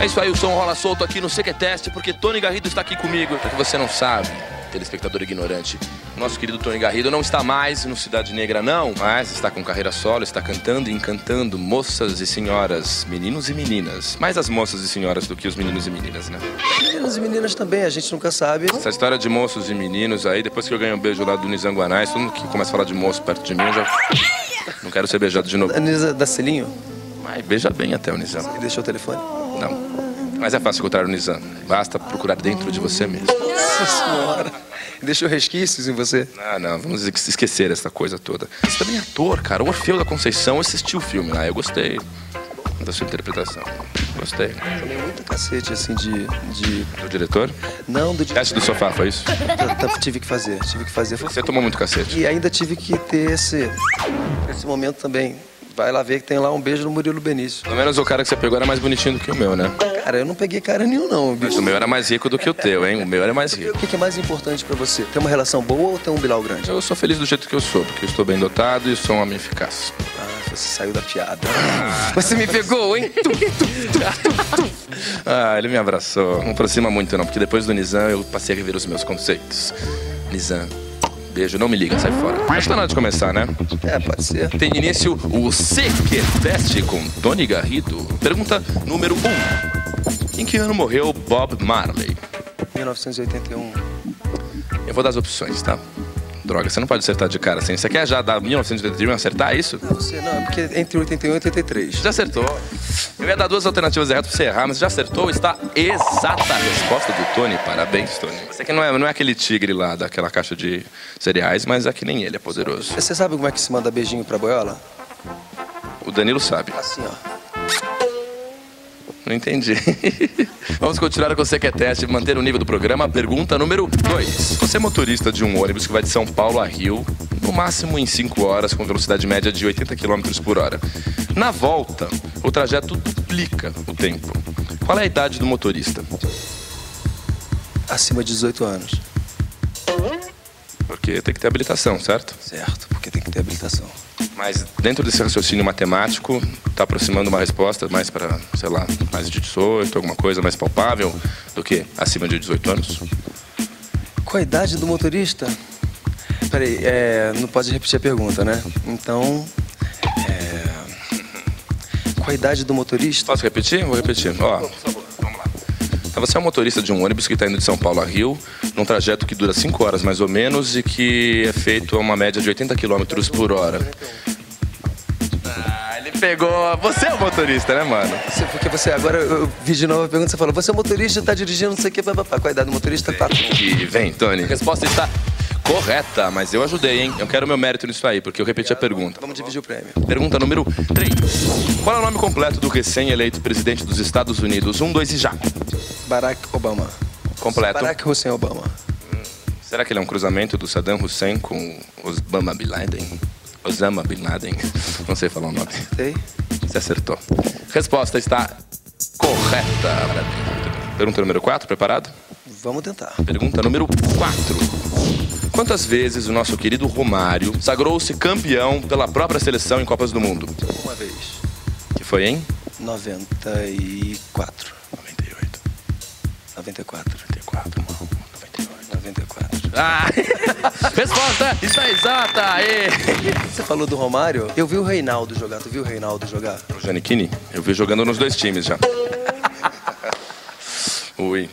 É isso aí, o som rola solto aqui no Sequeteste, porque Tony Garrido está aqui comigo. Para que você não sabe, telespectador ignorante, nosso querido Tony Garrido não está mais no Cidade Negra, não, mas está com carreira solo, está cantando e encantando moças e senhoras, meninos e meninas. Mais as moças e senhoras do que os meninos e meninas, né? Meninos e meninas também, a gente nunca sabe. Essa história de moços e meninos aí, depois que eu ganhei um beijo lá do Nizanguanais, todo mundo que começa a falar de moço perto de mim, eu já não quero ser beijado de novo. A Nisa da Selinho, Mas beija bem até o Nizam. e deixou o telefone. Não. Mas é fácil encontrar o Nizam. Basta procurar dentro de você mesmo. Nossa senhora. Deixou resquícios em você. Ah, não, vamos es- esquecer essa coisa toda. Você também é ator, cara. O Orfeu da Conceição, eu assisti o filme lá, eu gostei da sua interpretação. Gostei. Tomei muito cacete, assim, de... de... Do diretor? Não, do... Teste do sofá, foi isso? Tá- Tive que fazer, tive que fazer. Você tomou muito cacete. E ainda tive que ter esse, esse momento também. Vai lá ver que tem lá um beijo no Murilo Benício. Pelo menos o cara que você pegou era mais bonitinho do que o meu, né? Cara, eu não peguei cara nenhum, não, Mas bicho. o meu era mais rico do que o teu, hein? O meu era mais O rico. que que é mais importante pra você? Ter uma relação boa ou ter um bilau grande? Eu sou feliz do jeito que eu sou, porque eu estou bem dotado e sou um homem eficaz. Ah, você saiu da piada. Você me pegou, hein? Tu, tu, tu. Ah, ele me abraçou. Não aproxima muito, não, porque depois do Nizam eu passei a rever os meus conceitos. Nizam, beijo, não me liga, sai fora. Acho que tá na hora de começar, né? É, pode ser. Tem início o CQ com Tony Garrido. Pergunta número 1. Um. Em que ano morreu Bob Marley? 1981. Eu vou dar as opções, tá? Droga, você não pode acertar de cara assim. Você quer já dar 1981 e acertar isso? Não, você não, é porque entre 81 e 83. Já acertou. Eu ia dar duas alternativas erradas pra você errar, mas já acertou. Está exata a resposta do Tony. Parabéns, Tony. Você que não é, não é aquele tigre lá daquela caixa de cereais, mas é que nem ele é poderoso. Você sabe como é que se manda beijinho pra boiola? O Danilo sabe. Assim, ó. Não entendi. Vamos continuar com o Sequeteste, manter o nível do programa. Pergunta número 2. Você é motorista de um ônibus que vai de São Paulo a Rio, no máximo em 5 horas, com velocidade média de 80 km por hora. Na volta, o trajeto duplica o tempo. Qual é a idade do motorista? Acima de 18 anos. Porque tem que ter habilitação, certo? Certo, porque tem que ter habilitação. Mas dentro desse raciocínio matemático, está aproximando uma resposta mais para, sei lá, mais de 18, alguma coisa mais palpável do que acima de 18 anos? Qual a idade do motorista? Peraí, é, não pode repetir a pergunta, né? Então. É, qual a idade do motorista? Posso repetir? Vou repetir. Ó, vamos lá. Então você é um motorista de um ônibus que está indo de São Paulo a Rio, num trajeto que dura 5 horas mais ou menos e que é feito a uma média de 80 km por hora. Ah, ele pegou. Você é o motorista, né, mano? Porque você, agora eu vi de novo a pergunta, você falou, você é motorista, tá dirigindo, não sei o que, papapá. Qual a idade do motorista? Tá. E vem, Tony. A resposta está correta, mas eu ajudei, hein? Eu quero meu mérito nisso aí, porque eu repeti a pergunta. Vamos dividir o prêmio. Pergunta número 3. Qual é o nome completo do recém-eleito presidente dos Estados Unidos? Um, dois e já. Barack Obama. Completo. Barack Hussein Obama. Será que ele é um cruzamento do Saddam Hussein com Osama Bin Laden? Osama Bin Laden? Não sei falar o nome. Sei? Você acertou. Resposta está correta. Pergunta número 4, preparado? Vamos tentar. Pergunta número 4. Quantas vezes o nosso querido Romário sagrou-se campeão pela própria seleção em Copas do Mundo? Uma vez. Que foi em? 94. 98. 94. 94, não. 98. 94. Ah! Resposta está exata! Aê! Você falou do Romário? Eu vi o Reinaldo jogar. Tu viu o Reinaldo jogar? O Giannichini, eu vi jogando nos dois times já. Ui.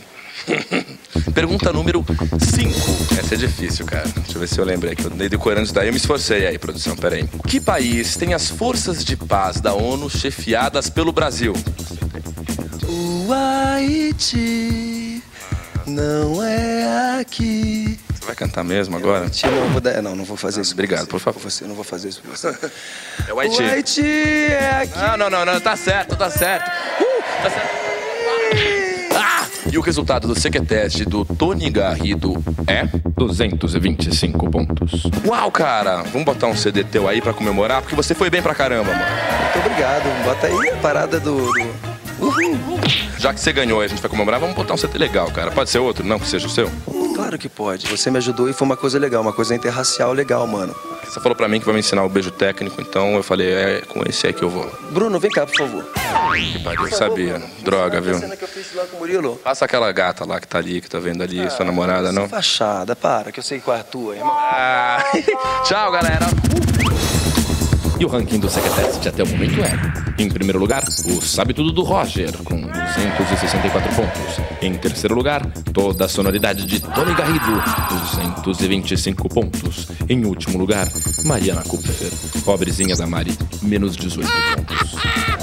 Pergunta número 5. Essa é difícil, cara. Deixa eu ver se eu lembrei que eu dei decorando isso daí. Eu me esforcei aí, produção. Pera aí. Que país tem as forças de paz da ONU chefiadas pelo Brasil? O Haiti não é aqui. Você vai cantar mesmo agora? Haiti não vou dar, não, não vou fazer isso. Obrigado, por favor. Você, não vou fazer isso por você. É o O Haiti é aqui. Não, não, não, não. Tá certo, tá certo. Uh, tá certo. E o resultado do Sequeteste do Tony Garrido é 225 pontos. Uau, cara! Vamos botar um CD teu aí pra comemorar, porque você foi bem pra caramba, mano. Muito obrigado. Bota aí a parada do. do... Uhul. Já que você ganhou e a gente vai comemorar, vamos botar um CD legal, cara. Pode ser outro? Não que seja o seu? Claro que pode. Você me ajudou e foi uma coisa legal, uma coisa interracial legal, mano. Você falou pra mim que vai me ensinar o beijo técnico, então eu falei, é com esse aí que eu vou. Bruno, vem cá, por favor. Que pariu, eu sabia. Droga, viu? que eu fiz lá com o Murilo. Passa aquela gata lá que tá ali, que tá vendo ali, sua namorada, não? Fachada, para, que eu sei qual é a tua, irmão. Ah, tchau, galera. E o ranking do Secretest até o momento é: em primeiro lugar, o Sabe Tudo do Roger, com 264 pontos. Em terceiro lugar, toda a sonoridade de Tony Garrido, 225 pontos. Em último lugar, Mariana Kupfer, pobrezinha da Mari, menos 18 pontos.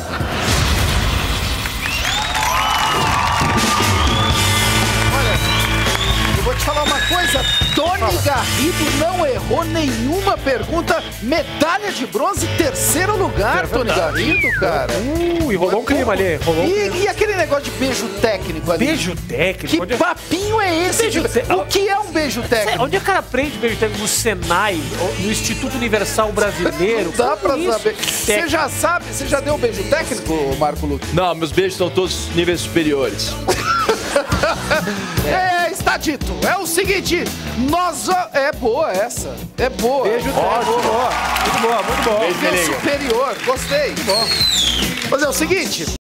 Garrido não errou nenhuma pergunta. Medalha de bronze, terceiro lugar, Tony Garrido, cara. Uh, e rolou um clima ali. Rolou um clima. E, e aquele negócio de beijo técnico ali? Beijo técnico. Que onde, papinho é esse? Beijo te- O que é um beijo técnico? onde o cara aprende beijo técnico? No Senai, no Instituto Universal Brasileiro? Dá Como pra isso? saber. Você já sabe, você já deu beijo técnico, Marco Luque? Não, meus beijos são todos níveis superiores. É, está dito. É o seguinte, nós... É boa essa. É boa. Beijo técnico. Muito boa, muito bom. Nível superior. Gostei. Bom. Mas é o seguinte,